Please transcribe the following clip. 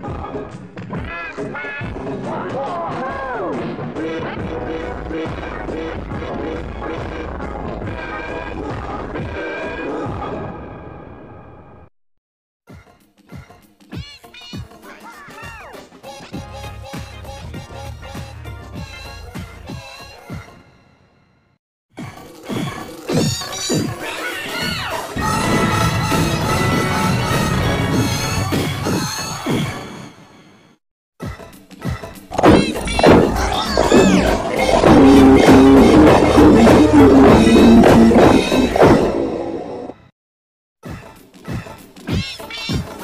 Oh, you